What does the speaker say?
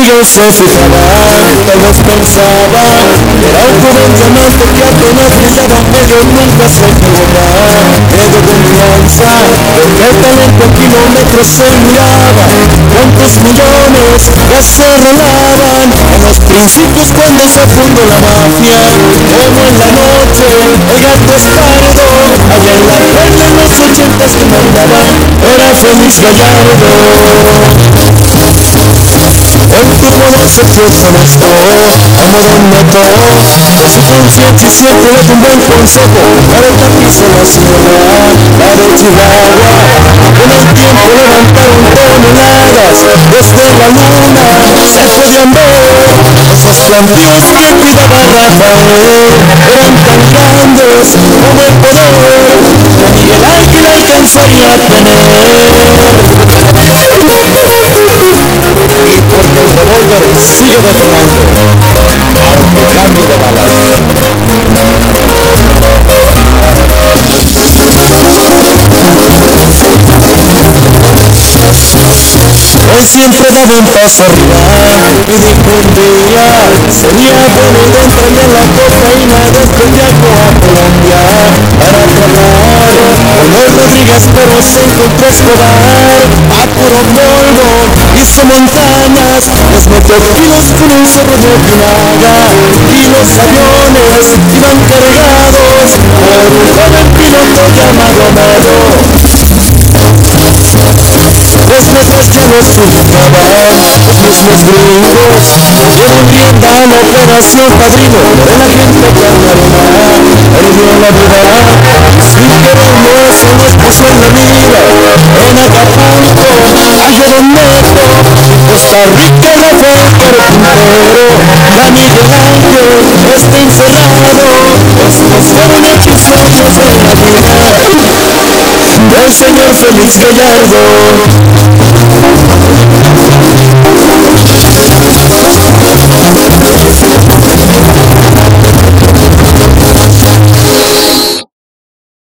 conmigo se fijaba Tal vez pensaba Era un joven diamante que apenas brillaba Pero nunca se equivocaba De confianza Porque el talento a kilómetros se miraba. Cuántos millones ya se rolaban En los principios cuando se fundó la mafia. Como en la noche el gato es pardo Allá en la calle en los ochentas que mandaba Era Félix Gallardo se Neto Su conciencia y siempre le un buen consejo Para el tapiz de la sierra, la de Chihuahua Con el tiempo levantaron toneladas Desde la luna se podían ver Esos plantíos que cuidaba Rafael Eran tan grandes como el poder detonando, aunque cambie de balas. Él siempre daba un paso arriba y dijo un día Sería bueno encontrarle la cocaína desde Yaco a Colombia Para probar Los Rodríguez pero se encontró Escobar A puro polvo hizo montañas con un cerro de opinada Y los aviones iban cargados Por un joven piloto llamado los ya no surcaban, los mismos gringos rienda a la operación padrino de la gente carnalina, perdió la vida, No fue el carpintero, la Ángel está encerrado, estos fueron hechizos de la vida. Del señor Félix Gallardo.